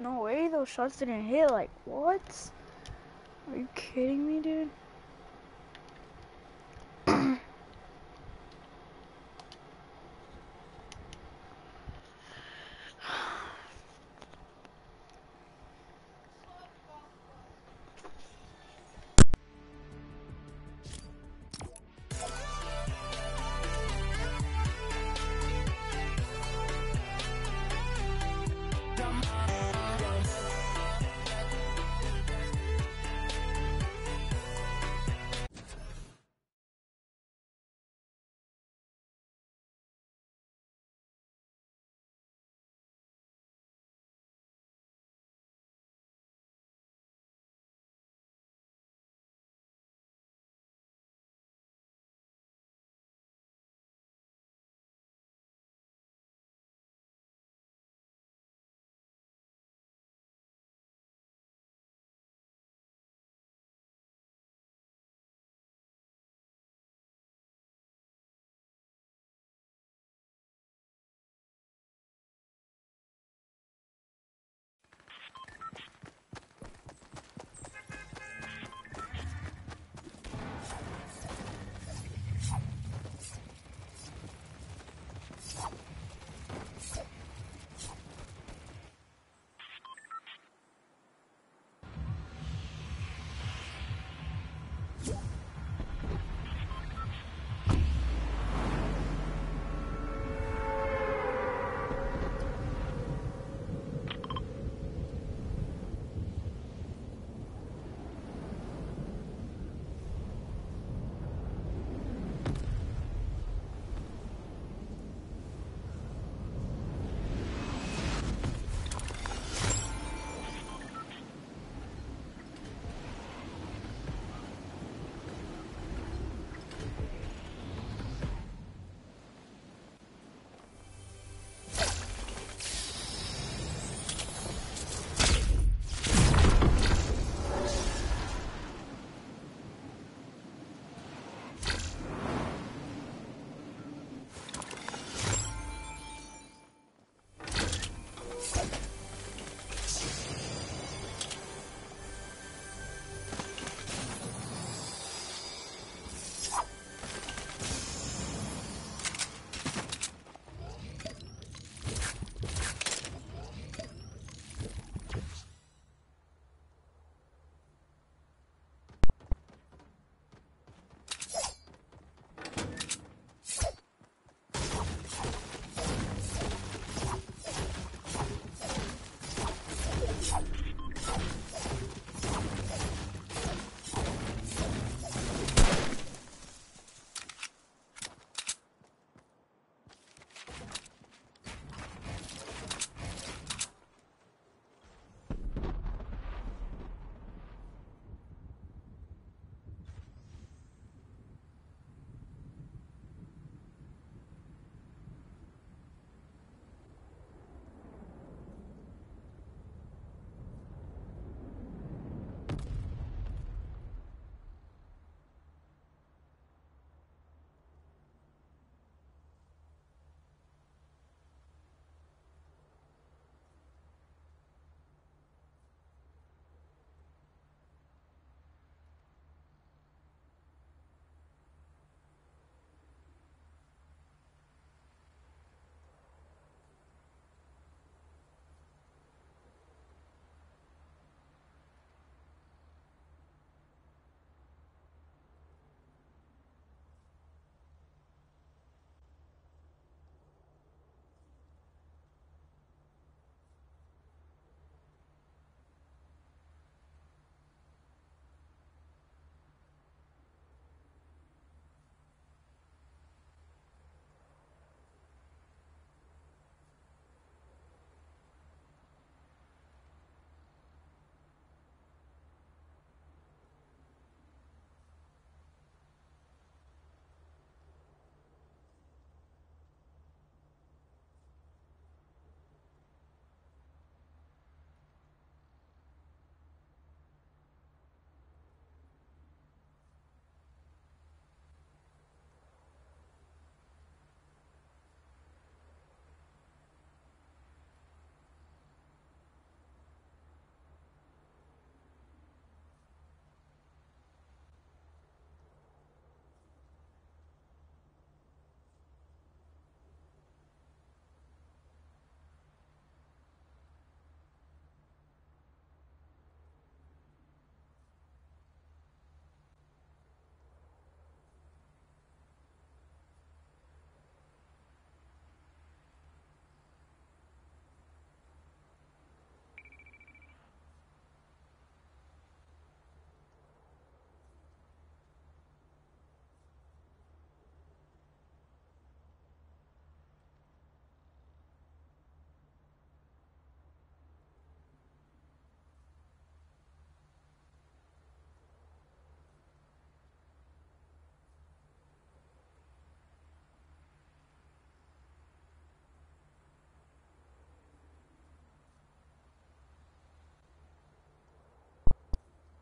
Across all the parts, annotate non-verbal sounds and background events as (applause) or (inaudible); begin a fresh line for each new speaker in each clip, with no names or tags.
No way, those shots didn't hit. Like, what? Are you kidding me, dude?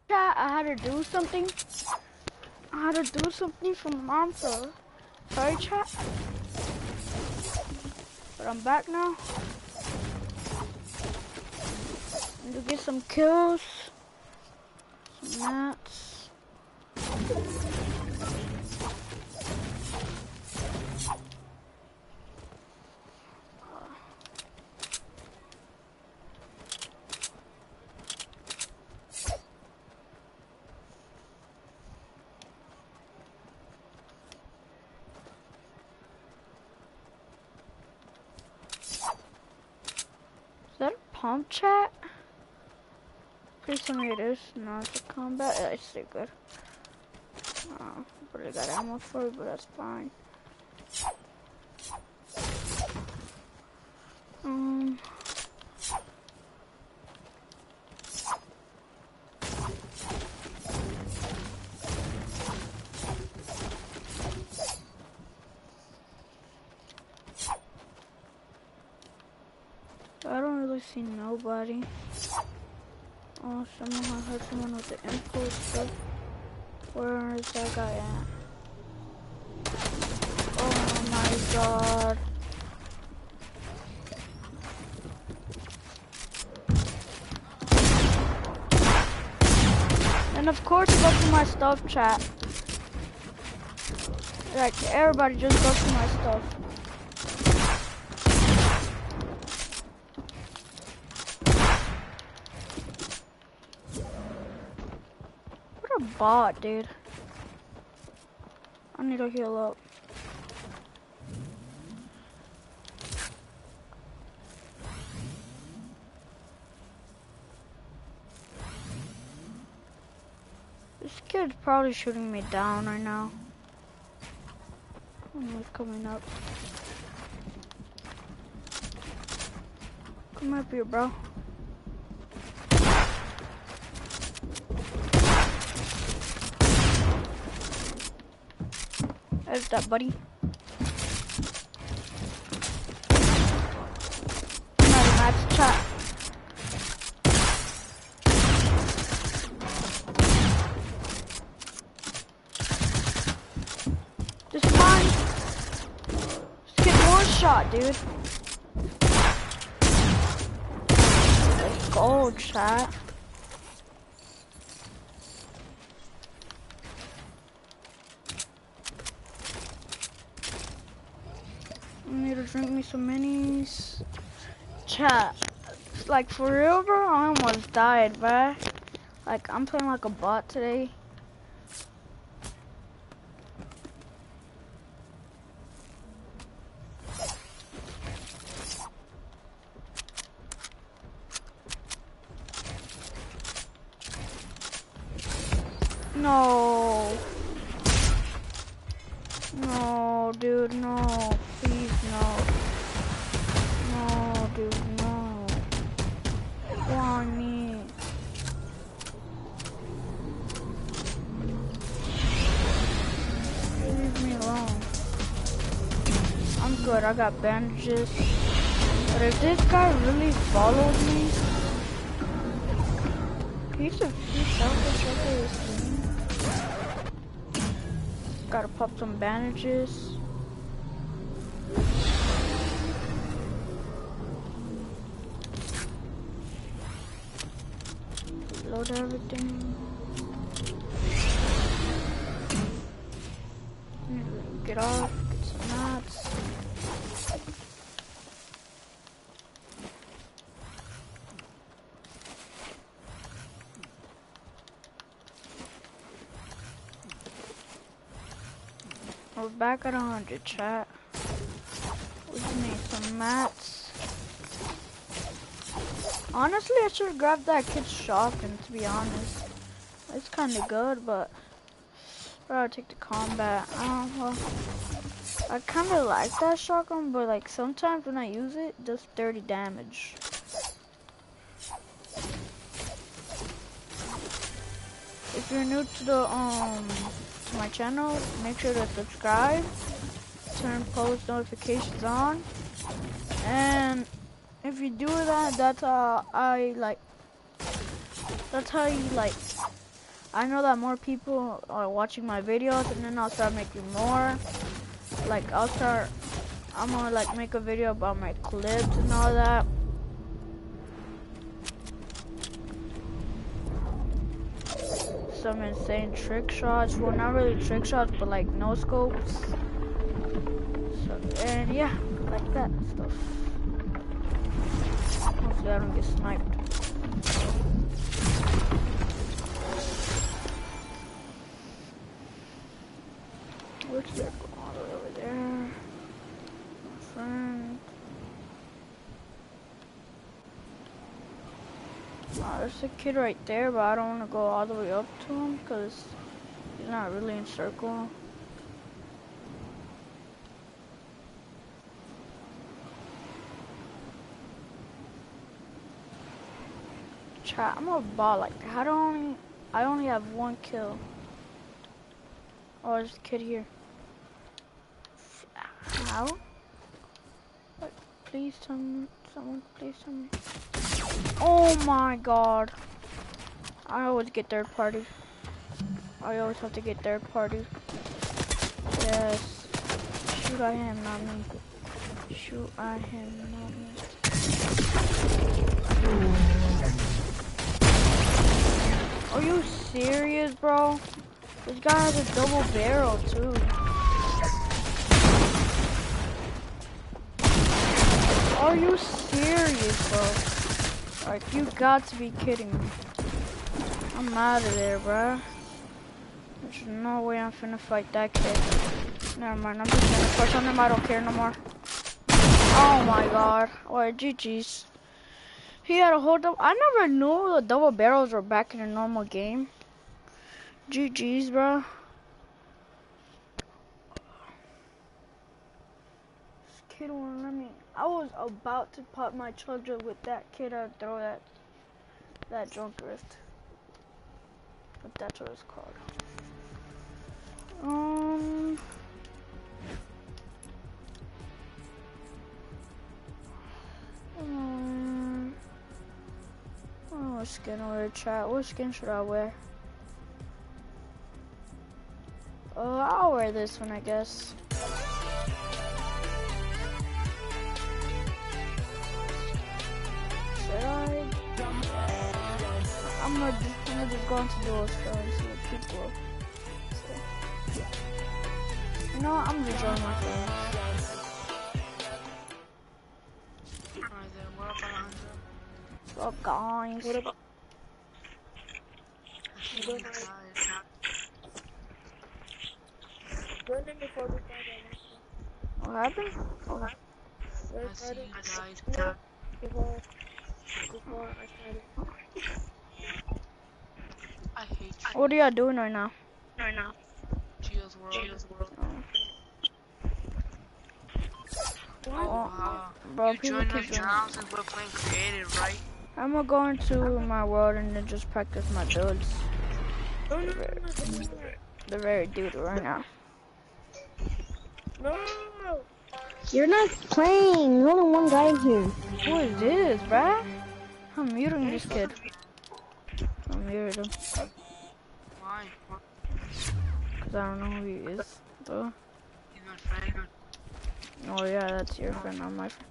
I had to do something. I had to do something for mom, so sorry, chat. But I'm back now. Need to get some kills, some mats. Is that a pump chat? It is. No, it's a combat. Yeah, it's still good. Oh, but I got ammo for it, but that's fine. Um. I don't really see nobody. Oh, someone heard someone with the info stuff. Where is that guy at? Oh my god. And of course go to my stuff chat. Like everybody just go to my stuff. Bot, dude. I need to heal up. This kid's probably shooting me down right now. I don't coming up. Come up here, bro. There's that, buddy. Match chat. Just one. Just get one shot, dude. Let's go, chat. To drink me some minis. Chat. Like for real, bro, I almost died, bruh. Like I'm playing like a bot today. Got bandages. But if this guy really follows me, he's a he's selfish. Gotta pop some bandages. Back at 100 chat. We need some mats. Honestly, I should have grabbed that kid's shotgun, to be honest. It's kind of good, but I'd rather take the combat. I. I kind of like that shotgun, but like sometimes when I use it, it does 30 damage. If you're new to the um my channel, make sure to subscribe, turn post notifications on, and if you do that, that's how I like. That's how you like I know that more people are watching my videos, and then I'll start making more. Like I'll start, I'm gonna like make a video about my clips and all that. Some insane trick shots. Well, not really trick shots, but like no scopes. So, and yeah, like that stuff. Hopefully I don't get sniped. What's that going on over there? My friend. Oh, there's a kid right there, but I don't want to go all the way up to him because he's not really in circle. Chat, I'm a bot. Like, how do I only, I only have one kill? Oh, there's a kid here. How? Like, please tell me, someone, please me. Oh my god. I always get third party. I always have to get third party. Yes. Shoot at him, not me. Shoot at him, not me. Are you serious, bro? This guy has a double barrel, too. Are you serious, bro? Like, you got to be kidding me. I'm out of there, bro. There's no way I'm finna fight that kid. Never mind, I'm just gonna push on him. I don't care no more. Oh my god. Alright, GG's. He had a whole double. I never knew the double barrels were back in a normal game. GG's, bro. This kid won't let me. I was about to pop my charger with that kid and throw that that drift. But that's what it's called. Um. Um. Oh, what skin I wear, chat? What skin should I wear? Oh, I'll wear this one, I guess. I'm gonna, just, I'm gonna just go into duels though and see what people. You know what? I'm gonna join my friends.
What about Alejandro?
What up, guys?
What about
Hey, guys.
your name before we find
What happened?
out?
I see you
before before I started?
I hate you.
What are y'all doing right now?
Right now.
Gio's World. Gio's World.
Oh.
oh, Wow.
bro,
you
people
joined
keep
us
doing
since we're playing creative, right?
I'm gonna go into my world and then just practice my builds.
No, no,
They're very dude right now.
no, no.
You're not playing. There's only one guy here.
Who is this, bruh? I'm muting this kid. I muted him.
Why?
Cause I don't know who he is. Though.
He's my friend.
Oh yeah, that's your friend, not my friend.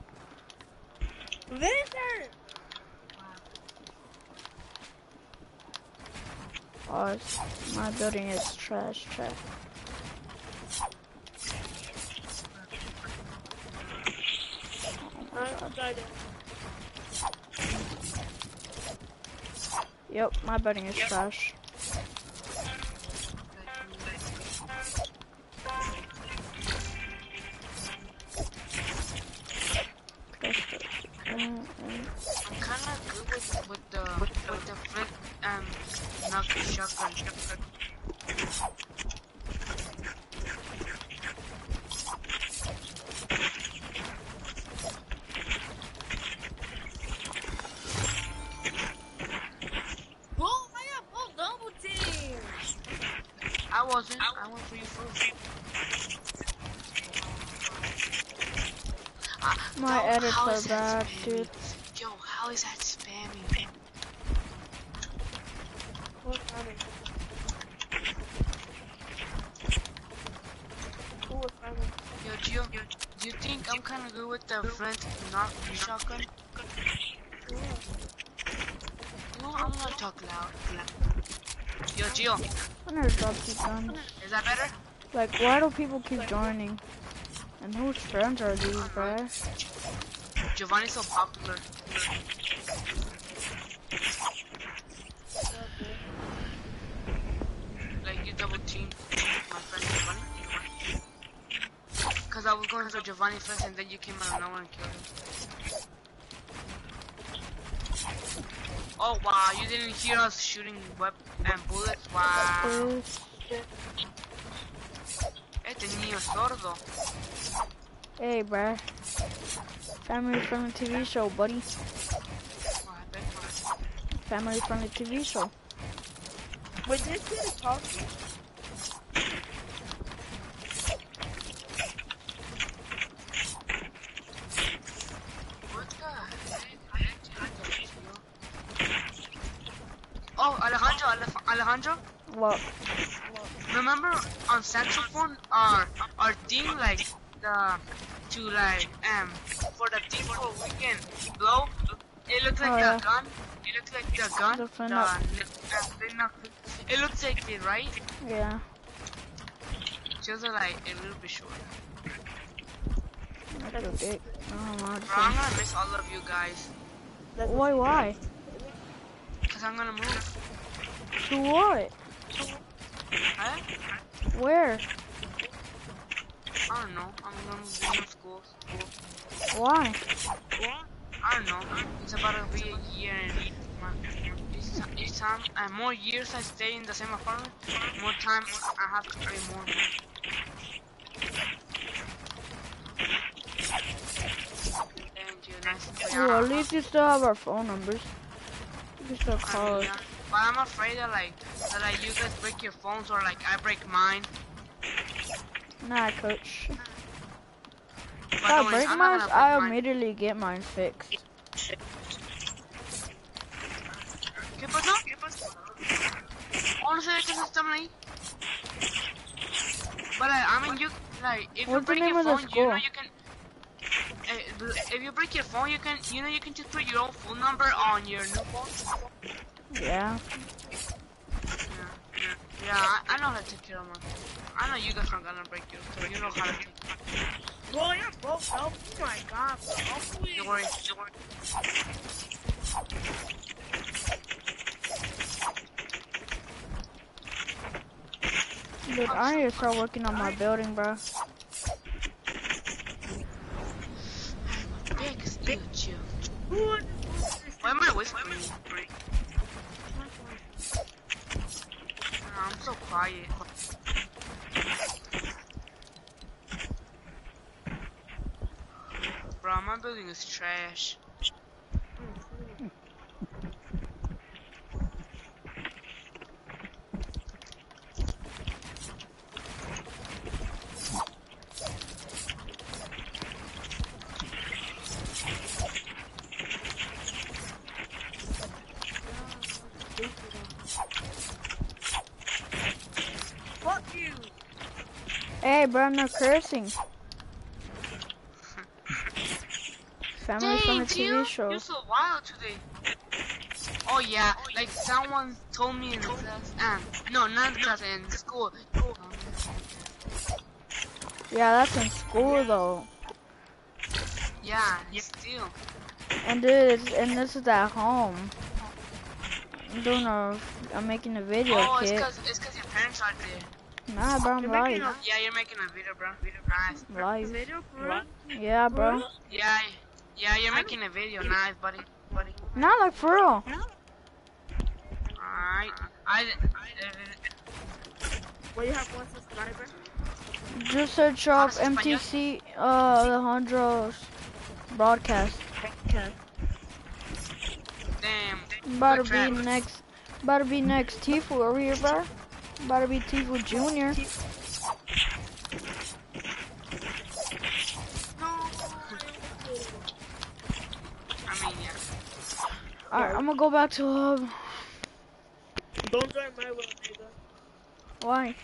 Vincent!
Oh, my building is trash, trash.
I'm sorry.
Yep, my building is trash.
With, the with the flick and knock shotgun.
My
no,
edits are bad, dude.
Yo, how is that spamming?
Yo, do
you, do you think I'm kinda good with the front knock shotgun? No, I'm not talking loud. Yo, Gio.
I'm gonna drop this down.
Is that better?
Like, why do people keep joining? And whose friends are these, bruh?
Giovanni's so popular. Like you double team my friend Giovanni. Cause I was going for Giovanni first and then you came out of nowhere and killed him. Oh wow, you didn't hear us shooting web and bullets? Wow. Este niño es sordo.
Hey, bruh. Family from friendly TV show, buddy. Family friendly TV show.
Wait, this kid is talking.
What the heck? Oh, Alejandro, Alejandro,
What?
remember on saxophone, uh, our our team, like the to like um for the thing for we can blow. It looks like
Oh,
the
yeah.
gun. It looks like the gun.
The
The,
fin up.
the fin up. It looks like it, right?
Yeah.
Just like a little bit short.
That's your dick. I don't know how to
Bro, I'm gonna miss all of you guys.
Why, why?
Cause I'm gonna move.
To what?
Huh?
Where?
Ah, I don't know. I'm ah, gonna move school. school.
Why?
I don't know. It's about to be a year and each, time, um, and more years I stay in the same apartment, more time I have to pay more. Thank you. Nice to.
Well, at least you still have our phone numbers. You can still call us.
But I'm afraid that like that like you guys break your phones or like I break mine.
Nah, coach. If I break mine, I immediately get mine fixed.
¿Qué pasó? ¿Qué pasó? Oh, no sé qué se están. But like, I mean, you like if you
What's the
break your phone, you know you can. eh, If you break your phone, you can, you know, you can just put your own phone number on your new phone.
Yeah,
yeah, I, I know how to take care of. I know you guys aren't gonna break yours, so you know how to take care.
Bro, you're broke up. Oh my god, bro. Hopefully, oh,
Don't worry, don't worry.
Dude, I need to start working on my building, bro.
Big statue.
who would
Why am I whispering? Oh, I'm so quiet. Bro, my building is trash.
Bro, I'm not cursing. Family from a TV
you,
show.
you're so wild today. Oh yeah, like someone told me in class, um, no, not in class, in school.
Yeah, that's in school though.
Yeah, still.
And dude, and this is at home. I'm doing a, I'm making a video,
Oh, it's cause, it's cause your parents are there.
Nah, bro, I'm
You're making
live.
Yeah, you're making a video, bro. Nice.
Live.
Video for real?
Yeah, bro.
Yeah, yeah, you're making a video. Nice, buddy. Buddy.
Not like for real.
Alright. I, I,
Well, you have one subscriber?
Just search up
Hablas?
MTC uh, Alejandro's broadcast.
damn.
About to be next. About to be next Tfue over here, bro. About to be Tfue Junior.
I mean, yeah.
Alright, I'm gonna go back to hub.
Don't join my world, nigga.
Why?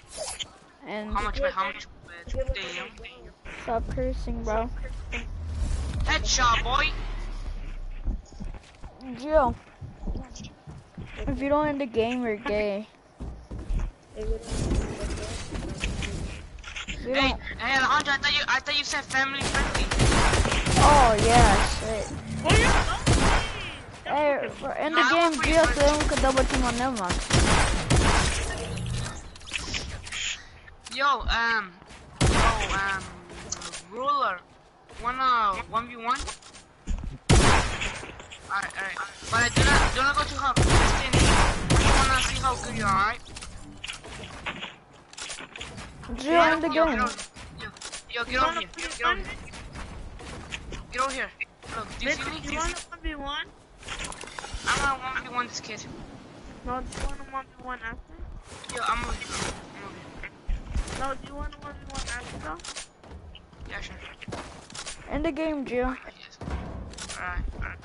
And
How much? How much? Damn.
stop cursing, bro.
Headshot, boy.
Jill, if you don't end the game, you're gay. If you
Hey, hey, Alejandro, I thought you, I thought you said family friendly.
Oh yeah, shit.
Where you?
Hey, for- in the
Nah, I
game,
was pretty
Jill we could double team on them one.
Yo, um, yo, um, ruler, wanna one v one? Alright, alright, but do not, do not go too hard. Just stay in. I just wanna see how good you are, alright?
Jill in the
Yo,
game.
Get yo, yo, get over here. Yo, get over here. Get over here. Look, do you see
Listen,
me?
you want a 1v1?
I'm gonna one v one this kid.
No, do you want a 1v1 after?
Yo, I'm over here. I'm over here.
No, do you want a 1v1 after though?
Yeah, sure.
In the game, Jill.
Alright, alright.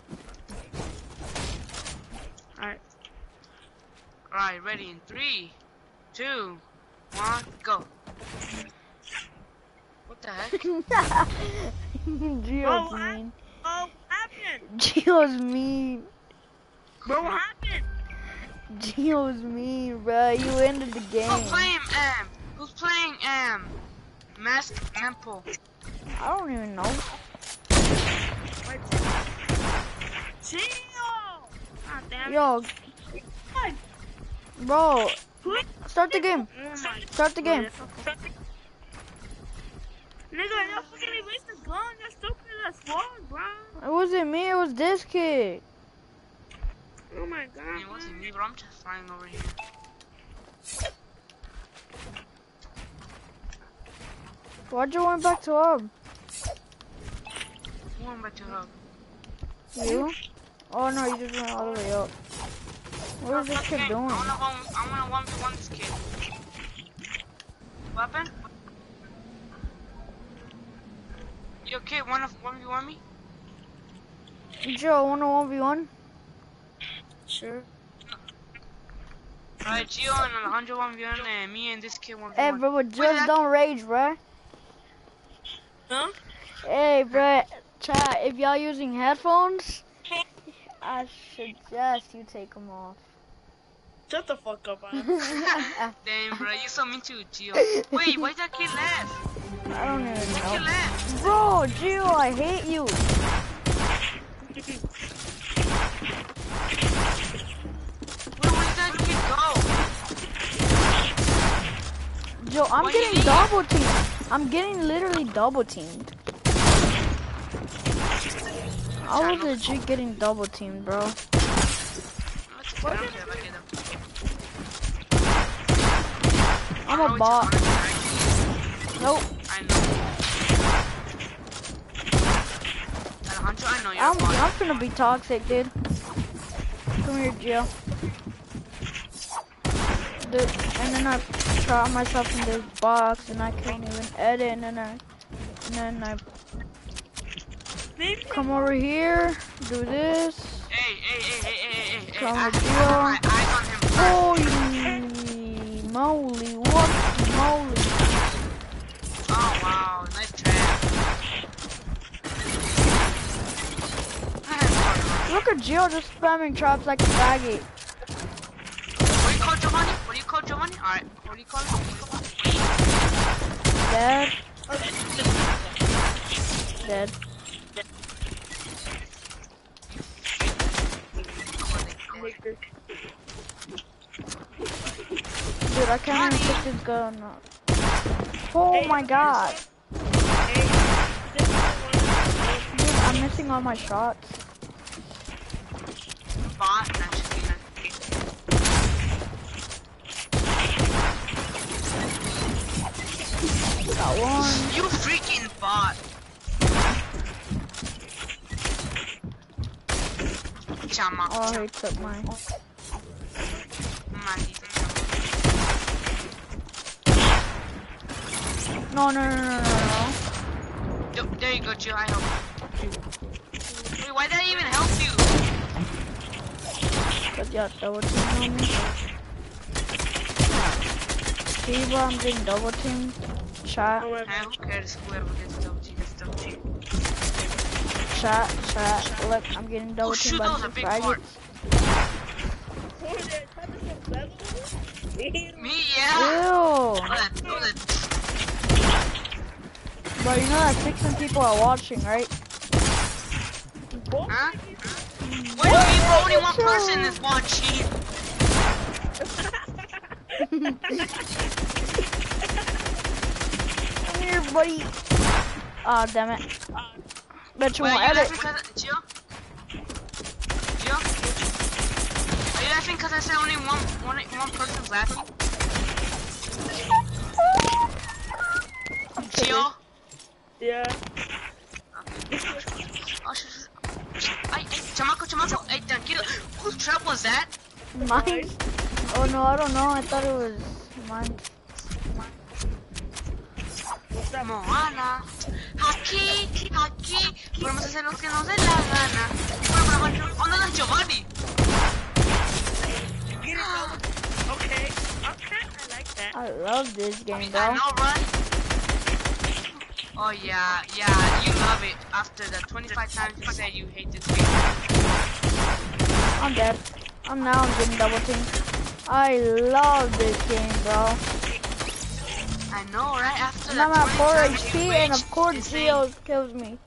Alright.
Alright, ready in three, two, one, go. What the heck?
Jill's
I-
mean.
Oh, what happened?
Jill's mean.
Bro, what happened?
Jill's mean, bro. You ended the game.
Who's playing um? Who's playing um? Mask Mempo.
I don't even know.
Wait. Chill! God.
Yo, bro, start the game.
Oh
Start the game.
Nigga, y'all fucking waste the gun. You're stupid as fuck, bro.
It wasn't me. It was this kid.
Oh my god.
It wasn't me, but I'm just flying over here.
Why'd you went back to hub?
Going back to hub.
You? Oh no, you just went all the way up. What is this kid doing?
I wanna one. I wanna one v one this kid. What happened? You okay? Wanna one v one me?
Joe, wanna one v one?
Sure.
Alright, Gio and Alejandro one v one, and me and this kid one v
Hey, bro, but just
that-
don't rage, bro.
Huh?
Hey, bruh, chat. If y'all using headphones, I suggest you take them off.
Shut the fuck up. (laughs)
Damn, bro, you so mean to Gio. (laughs) Wait, why that kid left?
I don't even
That kid
know.
left.
Bro, Gio, I hate you.
Where where did that kid go?
Joe, I'm
Why
getting double teamed. I'm getting literally double teamed. I was legit getting double teamed, bro. I'm a bot. Nope.
I know. Uh, Alejandro, I know you're
I'm. I'm gonna be toxic, dude. Come here, Jill. Dude, and then I trap myself in this box, and I can't even edit, and then I, and then I. come over here, do this.
Hey, hey, hey, hey, hey, hey, hey.
Come
I have
you.
my him.
Holy moly, what moly?
Oh, wow. Nice trap.
Look at Jill just spamming traps like a faggot.
what do you call Giovanni? What do you call Giovanni? Alright. What do you call him?
Dead, dead. Dude, I can't even pick this gun up. Oh my god. Dude, I'm missing all my shots.
Bot. Nah, just kidding.
Got one.
You freaking bot. Chama.
Oh, he took mine. No, no, no, no, no, no.
There you go, Jill. I help. Wait, why did I even help you?
Cause y'all double teaming on me. See, bro, I'm getting double teamed. Shot,
my
who cares? Whoever gets double team gets double team.
shot, shot. Look, I'm getting double
Oh
teamed by
that was
the
a big
faggots.
Me, yeah.
Ew.
Oh, oh.
But you know that 16 people are watching, right?
Huh? What do you mean? bro? Only one person is watching.
Come here, buddy. Aw, damn it. Ah, You
Wait,
won't
are you
edit.
laughing because Gio? Gio? Are you laughing because I said only one, one, one person's laughing? Gio?
Yeah.
Oh, shit, shit. Ay, ay, chamaco, chamaco, ay, tranquilo. Whose trap was that?
Mine? Oh no, I don't know. I thought it was mine.
Moana. Aquí, aquí, podemos hacer lo que nos dé la gana. Bueno, bueno, bueno, ¿dónde está Giovanni?
Get it, bro. Okay. Okay. I like that.
I love this game,
I
bro.
know, right? Oh yeah, yeah, you love it. After the 25 times you said you hate this game.
I'm dead. I'm now I'm getting double teamed. I love this game, bro.
I know, right? After
And
the
I'm at 4
times
HP,
you
and
rage,
of course
you say,
Gio kills me.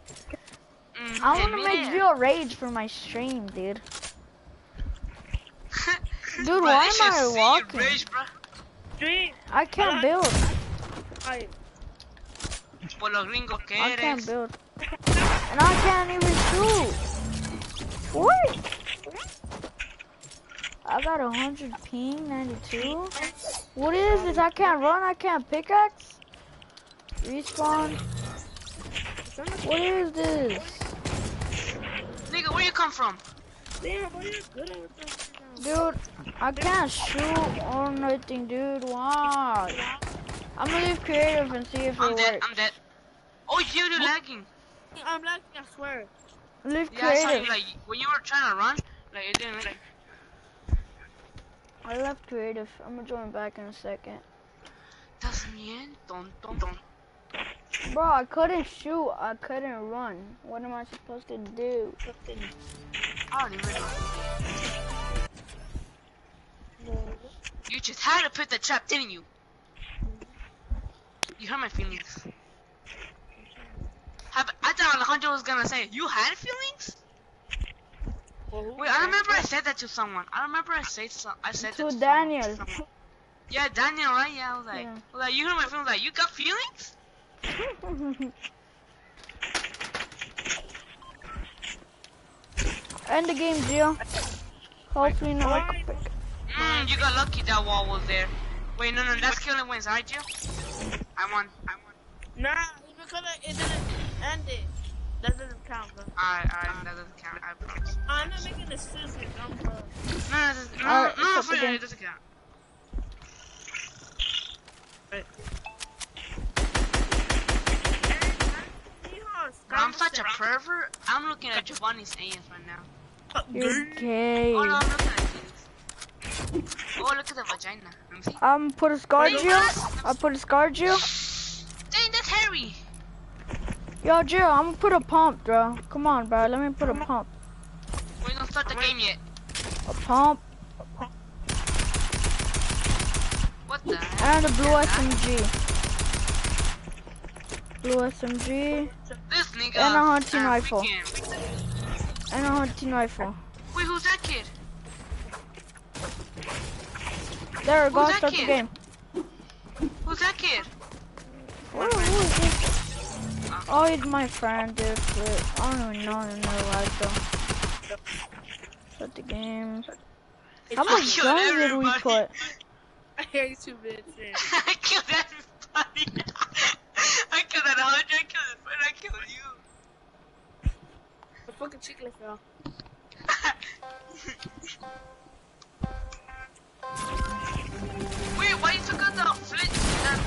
mm,
I want to make
it.
Gio rage for my stream, dude. (laughs) Dude,
Bro,
why am
should
I walking?
Rage, bro.
I can't build.
I.
Por lo gringo que
I can't
eres.
build. And I can't even shoot. (laughs) What? I got a hundred ping, 92. What is this? I can't run, I can't pickaxe? Respawn? What is this?
Nigga, where you come from?
Damn, bro, you're good at.
Dude, I can't shoot or nothing, dude. Why? I'm gonna leave creative and see if
I'm
it
dead,
works.
I'm dead. Oh, you, you're lagging.
I'm lagging, I swear.
Leave
Yeah, I saw you, like, when you were trying to run, like, it didn't, like,
I left creative. I'm gonna join back in a second.
estás bien tonto.
Bro, I couldn't shoot. I couldn't run. What am I supposed to do?
I don't even know. You just had to put the trap, didn't you? You hurt my feelings. Have, I thought Alejandro was gonna say, you had feelings? Wait, I remember I said that to someone. I remember I said so, I said
To
that to
Daniel.
Someone, to someone. Yeah, Daniel, right? Yeah, I was like,
Yeah.
I was like, you hurt my feelings. Like, you got feelings? (laughs)
End the game, Gio. Hopefully not.
Mm, you got lucky that wall was there. Wait, no, no, that's killing wins, alright, Jill? I won. I won.
Nah, it's because it didn't end it. That doesn't count, bro.
Alright, alright, that doesn't count. I promise.
I'm not making excuses, I'm bro.
No, no, it doesn't, no,
Alright,
no,
stop
for
again.
it doesn't count. Bro, I'm such a pervert. I'm looking at Giovanni's AF right now.
You're gay.
Oh no, I'm looking at this. Oh, look at the vagina. Let.
I'm um, put a scar,
Wait,
Gio.
what?
I put a scar, Gio.
Dang, that's Harry.
Yo, Gio, I'm gonna put a pump, bro. Come on, bro. Let me put a pump.
We don't start the game yet.
A pump
What the heck?
and a blue SMG. Blue SMG
This nigga.
And a hunting
uh,
rifle.
freaking-
and a hunting rifle.
Wait, who's that kid?
There,
Who's
go
that
start the game.
Who's that kid?
Where, who is this? Oh, he's my friend, dude. But I don't even know him in real life, though. Start the game. How
I
much
killed
guns did we put? (laughs)
I hate you, bitch. (laughs)
I killed everybody. (laughs) I killed that hundred. I killed his friend. I killed you.
The fucking chicken fell.
Wait, why you took out the flint? That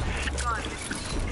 gun.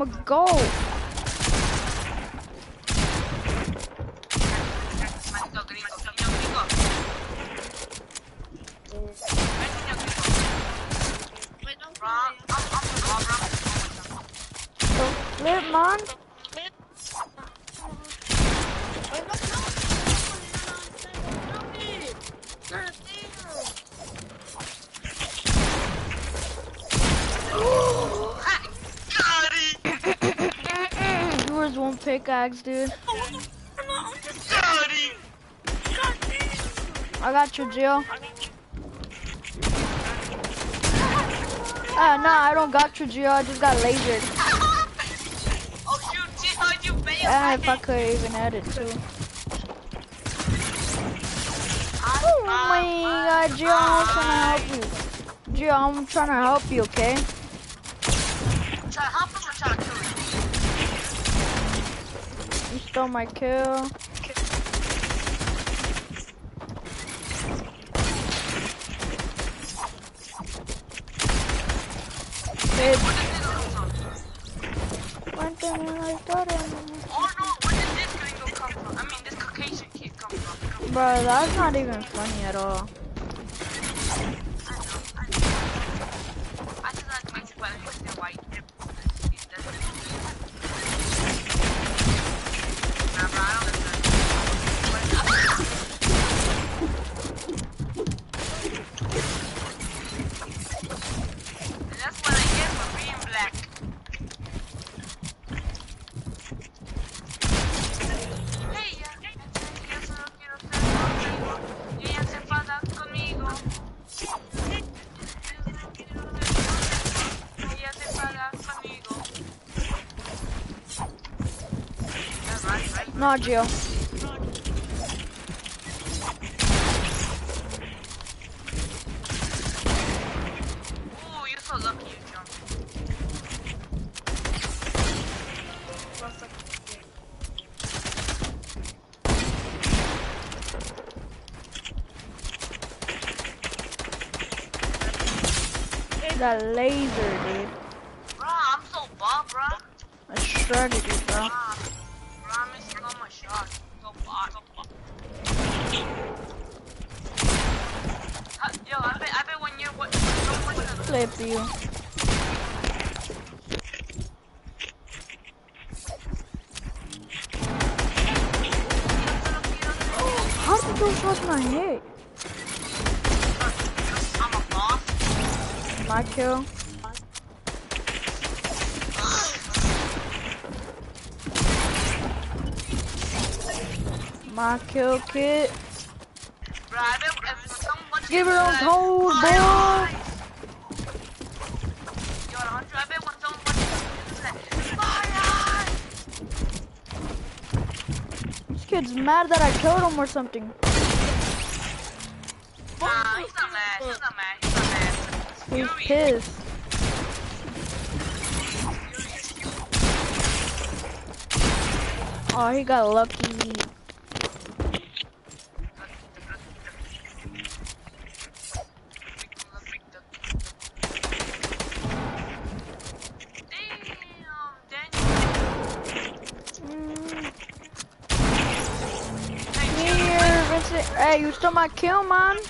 I'm, I'm the cobra.
Man.
Wait, no, no, no, no, no, no, You're a thief.
Got it!
You was pickaxe, dude. I got you, Jill. Ah, no, I don't got you, Jill. I just got lasered. And if I could even edit too. Oh my god, Jill, I'm trying to help you. Jill, I'm trying to help you, okay?
Try to help him or try to kill him?
You stole my kill. Bitch.
What did this come from?
One thing I thought
Oh no, where did this gringo come from? I mean, this Caucasian kid come from?
Bro, that's not even funny at all.
I know, I know. I just like to make fun of because they're white. It doesn't- Nah, bro, I don't listen. And that's what I get for being black. Hey, ya, yo solo quiero ser contigo y ella se enfada conmigo. Ella se enfada conmigo. That's right, with a
Flip you. How did those shots not hit? My kill. My kill kit. Give her on cold, boy.
Yo, 100, I bet when someone is like, fire!
This kid's mad that I killed him or something.
Nah, he's not mad. He's not mad. He's not mad.
He's
Furious.
pissed. Oh, he got lucky. Mm. Here, Vincent. Stole my kill, man.
You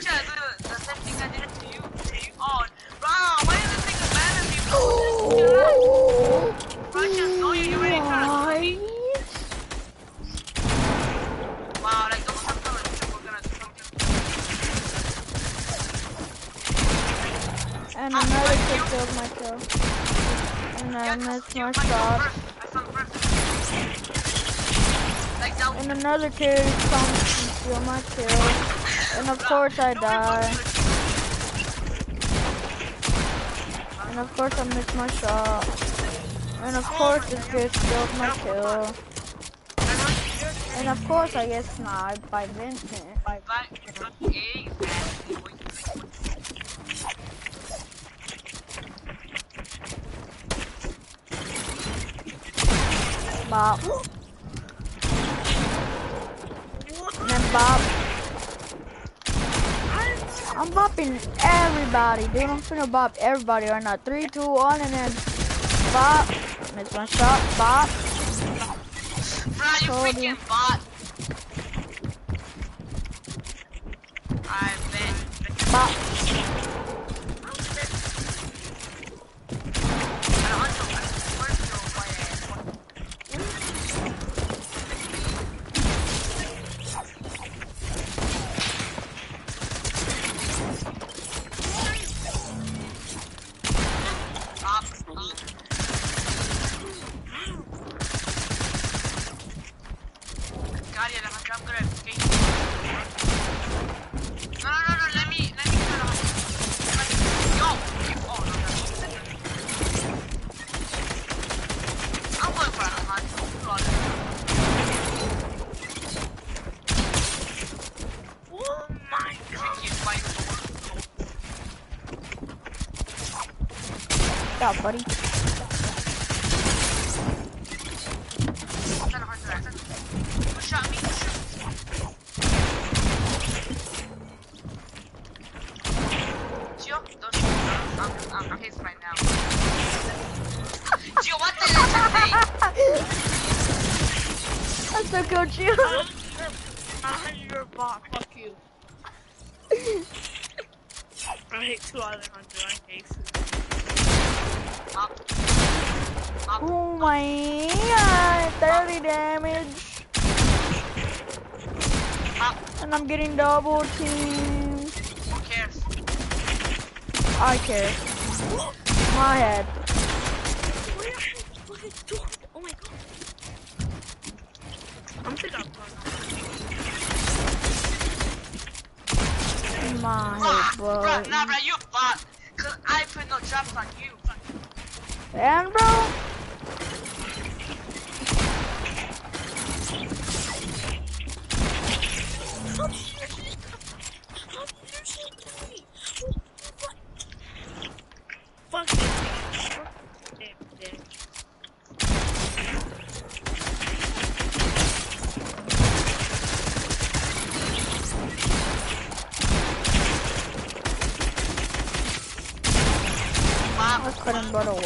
try to do the same thing I did to you. Oh, bro, why is this thing mad at me, bro? Bro, I just know you. You already tried to kill me. Wow, like those are the like, we're gonna do something.
And another kid killed my kill. And I
Yeah,
missed
you
my
might go
shot.
first. I found first. Like that.
And another kid comes to steal my kill. And of course I die. And of course I miss my shot. And of course this kid steals my kill. And of course I get sniped by Vincent.
Exactly.
But bop. I'm bopping everybody, dude. I'm finna bop everybody right now. Three, two, one, and then bop. Miss my shot. Bop.
Bro, you. freaking bot. I bet.
Bop.
I don't know. Where's your white ass? Stop. God, yeah, I'm I'm gonna escape. No, no, no, no, let me, let me cut off. Yo! Oh, no, no, no. I'm going for a hunt. God.
Oh my god.
Freaking fight.
Yeah, buddy.
Ten hundred. Who shot me? Who shot me? Gio, don't shoot me. I'm, I'm, I'm his right now. Gio, what the hell is
I still killed you.
I'm your bot. Fuck you. (laughs) I hate two other hundred. I hate.
Up. Up.
Oh my god, 30 damage.
Up.
And I'm getting double teamed.
Who cares?
I care. My head.
Oh my god. I'm thinking I'm
My
Ah,
head,
bro,
bro.
nah, bro, you bot. Cause I put no traps on you.
And bro,
Fuck you. Damn, damn.
Mom,
I couldn't but a walk.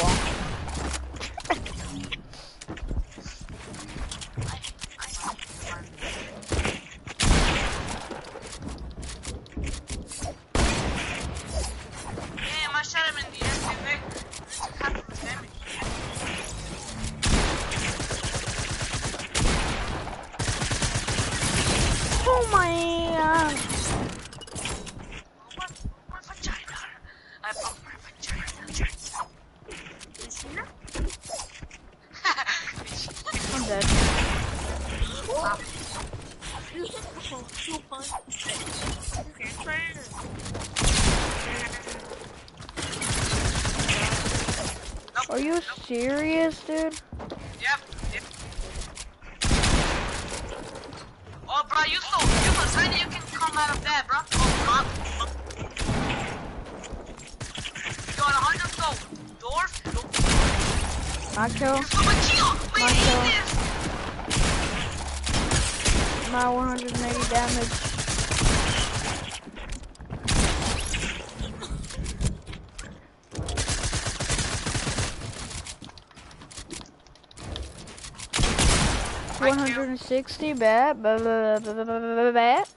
Damn, I shot him in the SUV. This is half of the damage.
Oh my god.
What? What vagina? I broke my vagina.
I'm dead.
Two punch. Okay, try it.
Are you serious, dude?
Yep. yep. Oh, bro, you so you so tiny. You can come out of that, bro. Oh, mom. You got a hundred go. Doors.
My kill.
You're so much heal. Wait,
My kill. My 180 damage. 60 bat, bat.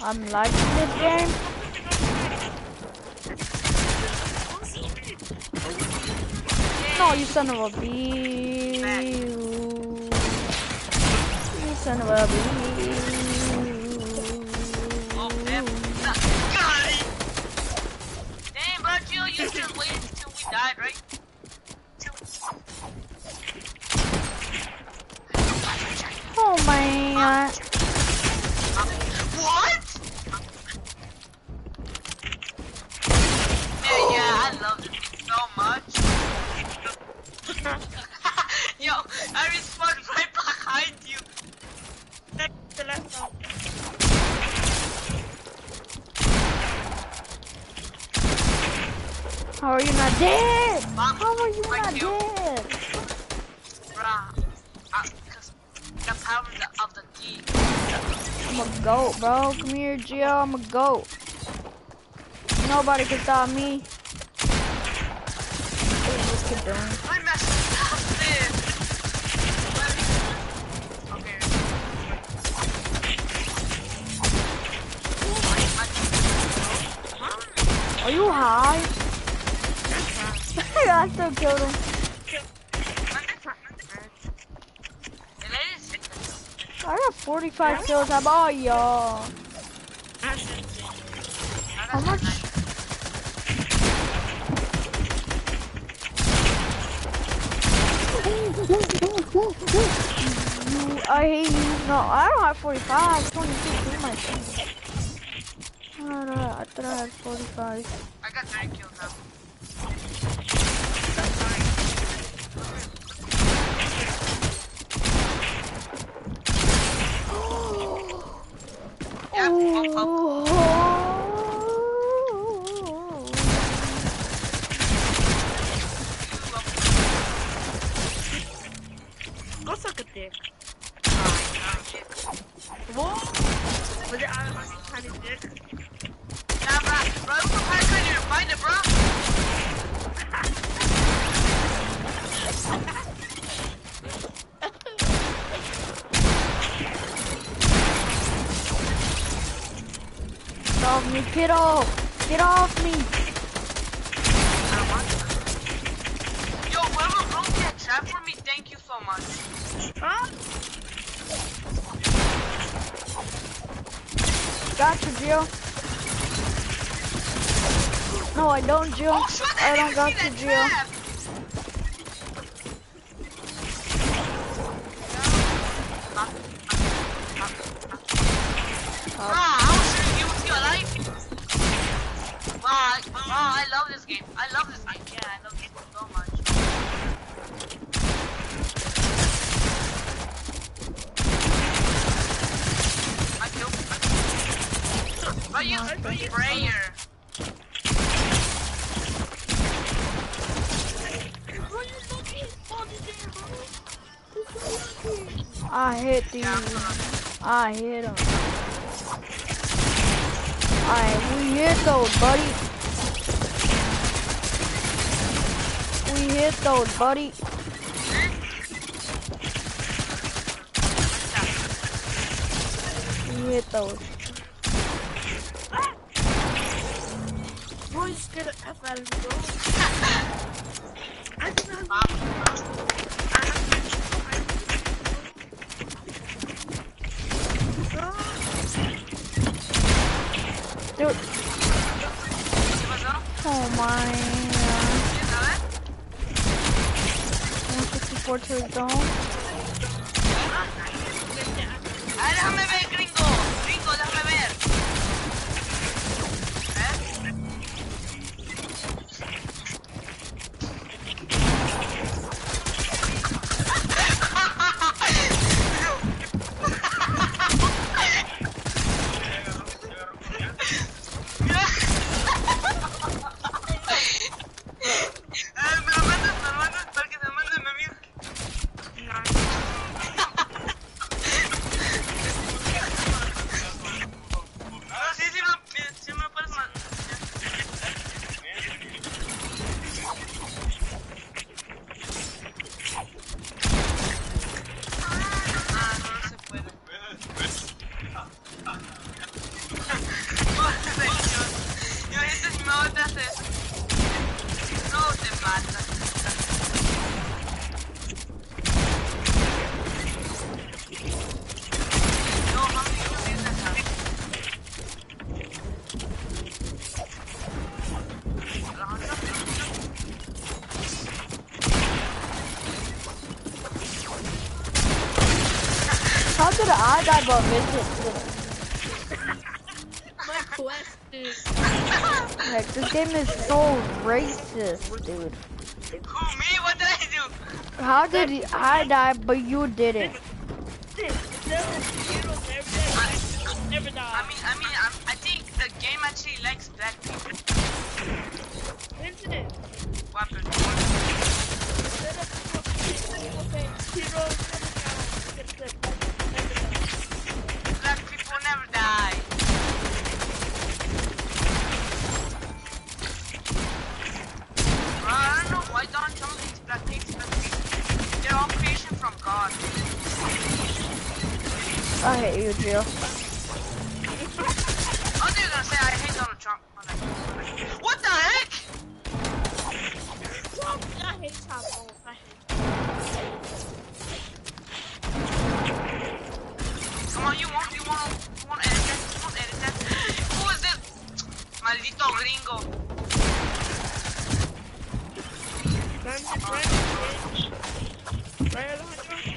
I'm liking this game. No, you son of a bee. You son of a bee. How are you not dead?
Mom,
How are you not
you.
dead?
Uh, power of the, of the D.
I'm a goat, bro. Come here, Gio. I'm a goat. Nobody can stop me. What is this kid doing?
I messed up this. Okay.
Are you high? I killed him. I got 45 kills. How about y'all? How much? I hate you. No, I don't have 45. 22. Look at my thing. I, thought I had 45.
I got 30 kills Oh.
Got you, Gio. No, I don't, Gio.
Oh,
I don't got you,
that
Gio.
trap. Ah, I was shooting you with your life. Wow, I, wow, I love this game. I love this game. Yeah, I love this game so much. I killed. I killed. Bro, you sprayer.
Bro, you lucky. Oh, this damn bro. You're so lucky.
I hit these.
Yeah, I'm sorry.
I hit them. Alright, we hit those, buddy. We hit those, buddy. We hit those.
Bro, you scared the F out of me, bro. I did not. Bro,
Dude,
¿Qué pasó?
oh my.
¿Quieres saber?
164 to his dome.
Ah, déjame ver, gringo. Gringo, déjame ver. ¿Eh? Ah, me lo mandas, me lo mandas para que se mande mi amigo. No, sí, sí, lo, sí me lo puedes mandar. Ah, no, no se puede. Oh, señor. Imagínate si mi mamá te hace eso. No te mata. No, mami, yo no voy a sacar.
How did I die but visit?
my question.
Like, this game is so racist, dude.
Who, me? What did I do?
How did I die but you didn't?
There was heroes every day. Never
I mean, I mean, i I think the game actually likes black people.
Isn't it?
Weapon.
I hate you, Gio.
I was even gonna say I hate Donald Trump. What the heck?
I hate Tom I hate
Come on, you want, you want, you want edit that? You want edit that? Who is this? Maldito gringo.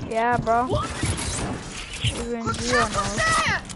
Yeah, bro.
What?
孔雀
孔雀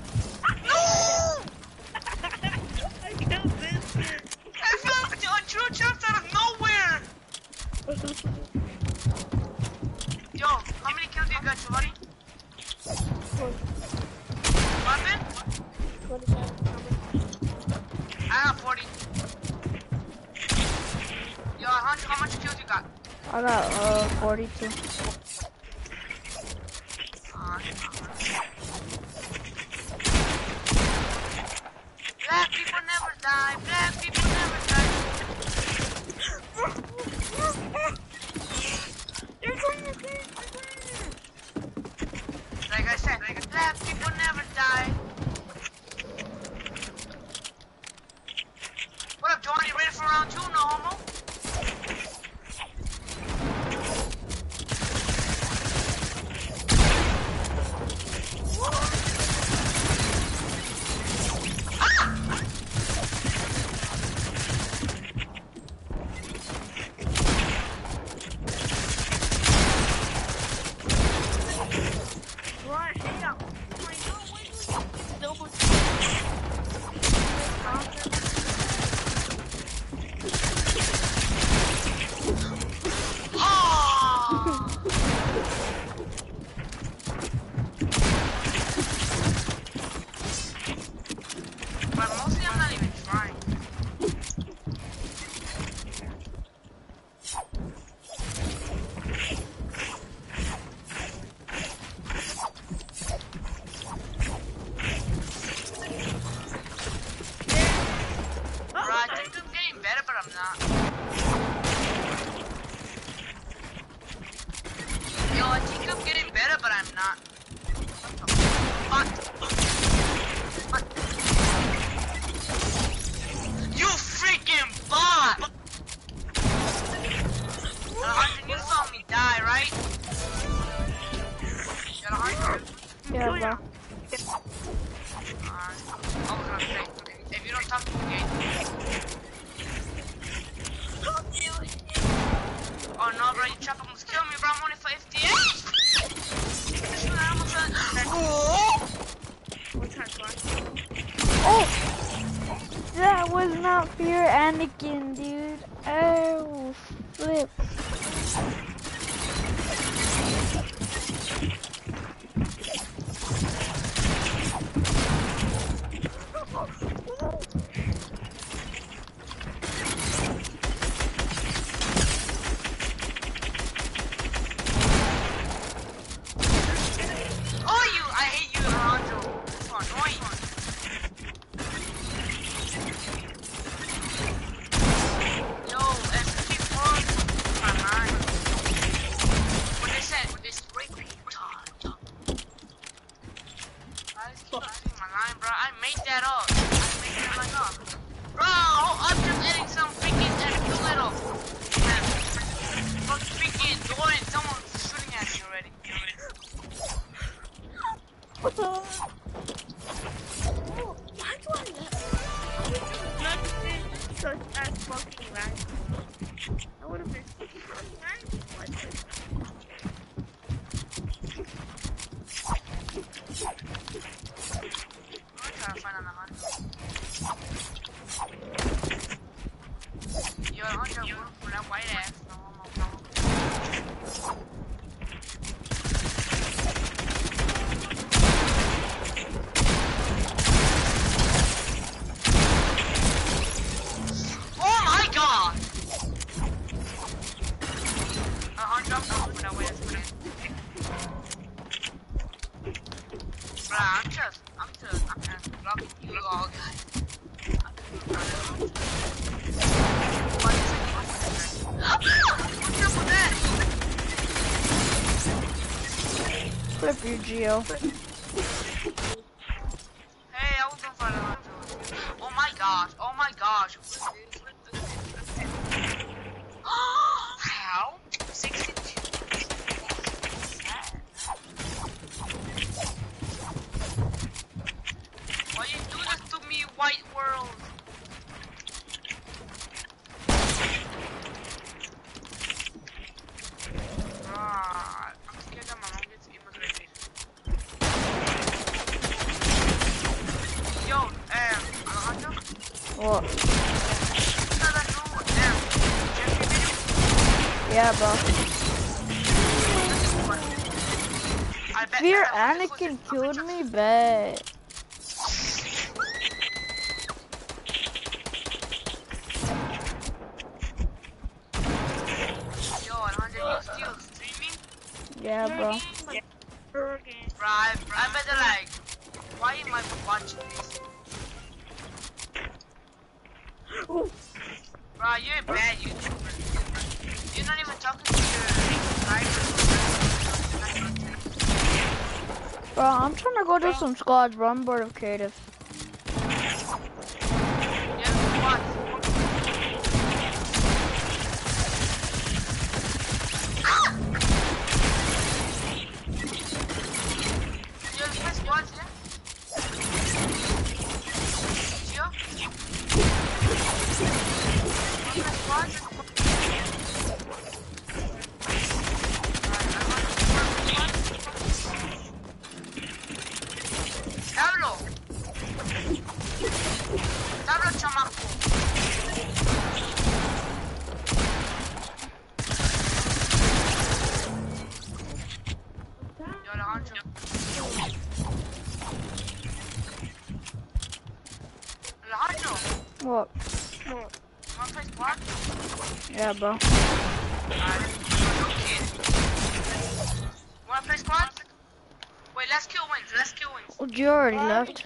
Gio.
Hey, I was on fire. Oh my gosh. Oh my gosh. How? 62. Why you do this to me, white world? Ah, I'm scared that my mom gets immigrated. Yo, um, Alejandro,
What?
you know that new, Jeffrey video?
Yeah, bro. Fear Anakin killed me, bet. Some squads, bro. I'm bored of creative.
Yeah, what? Yo, press what, yeah? Gio? Press what? Diablo! Diablo, chamaco! Yo, Alejandro. Alejandro,
What?
wanna play squad?
Yeah, bro.
Alright, you kid. Wanna play squad? Let's kill wins, let's kill wins.
Well, you already left.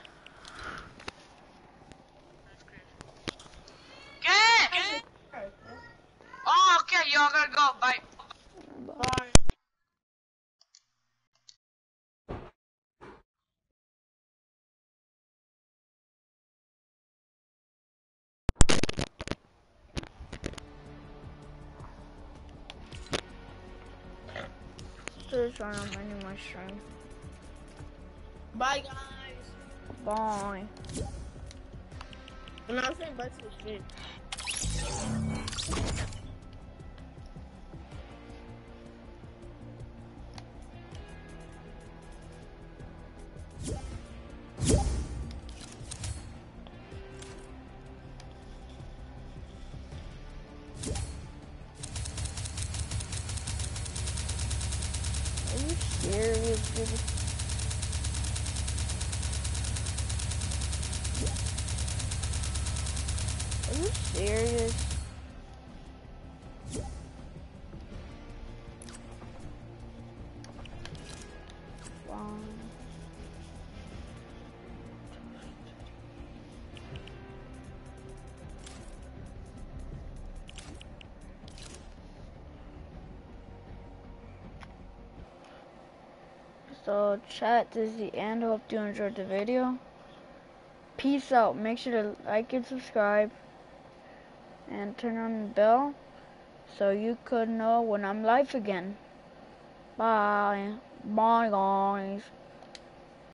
Get! Oh, okay, y'all gotta go, bye.
Bye.
Still trying to menu my stream.
Bye, guys.
Bye.
And I'm saying bye to the stream.
Chat, this is the end. Hope you enjoyed the video. Peace out. Make sure to like and subscribe. And turn on the bell so you could know when I'm live again. Bye. Bye guys.